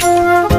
Música